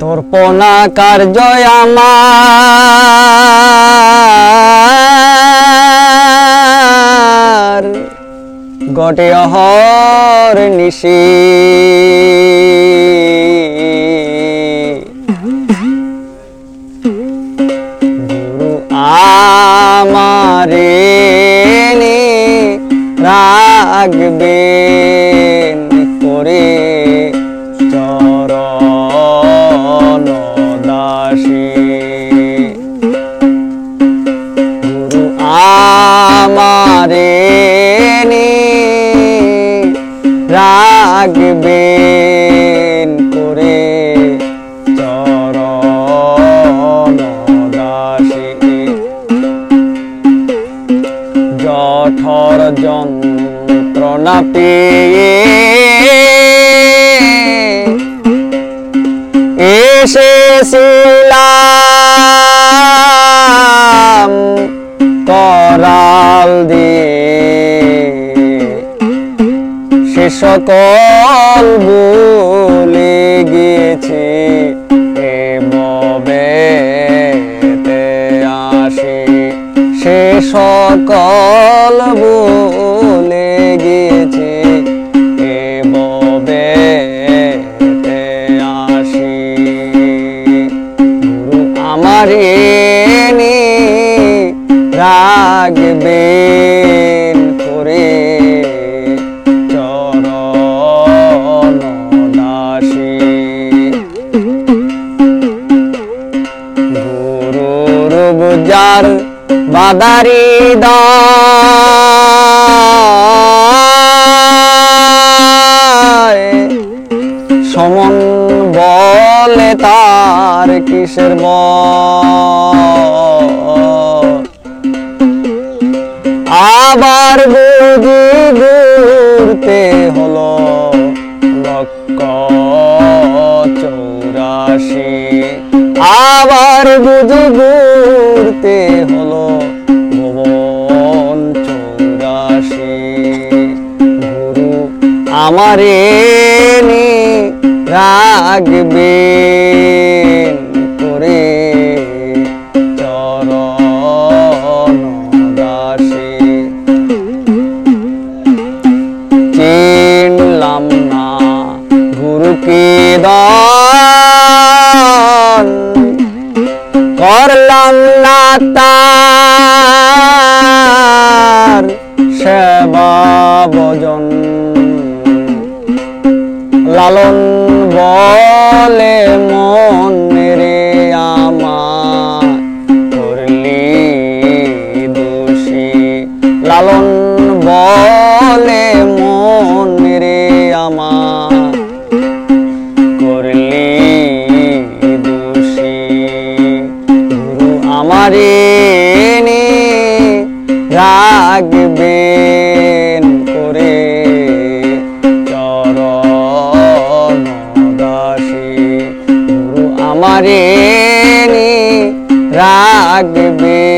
তর্পণা কার্য আমার। গটে অহর নিশি। গুরু আমারে রাখবেন করে দাসী। গুরু আমারে রাখবেন দাসী। জঠর যন্ত্রণা পেয়ে এসেছিলাম করাল দিয়ে। সে সকল বলে গিয়েছে সকল বলে আমারে নে রাগবেন করে বাদারি দায় কিসের বল আবার বুঝি ঘুরতে হলো লক্ষ চৌরাশি। আবার বুঝি ঘুরতে হলো ভুবন চৌরাশি। গুরু আমারে নি তার সেবা ভজন। লালন বলে মন রে আমার করলি দোষী। লালন রাখবেন করে চরণ গুরু আমারে নে রাখবেন